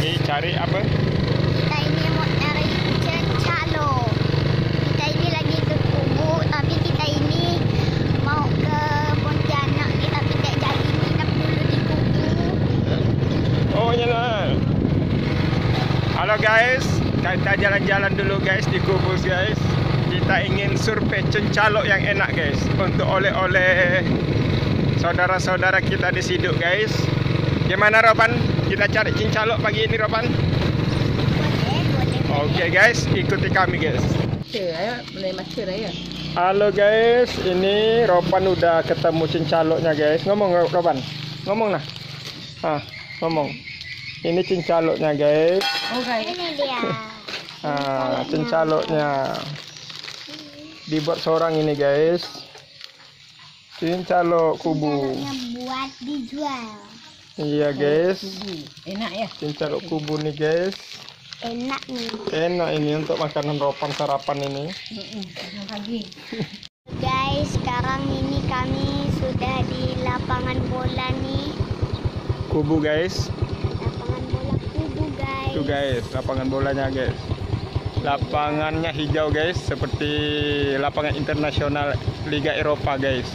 pergi cari apa? Kita ini mau cari cencalo. Kita ini lagi ke kubu tapi kita ini mau ke Pontianak kita tapi tak jadi nak dulu di kubu. Oh ya nyala. Halo guys, kita jalan-jalan dulu guys di kubu guys. Kita ingin survei cencalok yang enak guys untuk oleh-oleh saudara-saudara kita di Siduk guys. Gimana Roban? Kita cari cincalok pagi ini Roban? Oke guys, ikuti kami guys. Halo guys, ini Roban udah ketemu cincaloknya guys. Ngomong Roban, ngomong nah. Ah, ngomong. Ini cincaloknya guys. Oh guys. Ini dia. Ah, cincaloknya. Dibuat seorang ini guys. Cincalok kubu. Yang buat dijual. Iya guys. Enak ya. Cincalok kubu nih guys. Enak nih. Enak ini untuk makanan Roban sarapan ini. Pagi. Guys, sekarang ini kami sudah di lapangan bola nih. Kubu guys. Lapangan bola kubu guys. Itu guys, lapangan bolanya guys. Lapangannya hijau guys, seperti lapangan internasional Liga Eropa guys.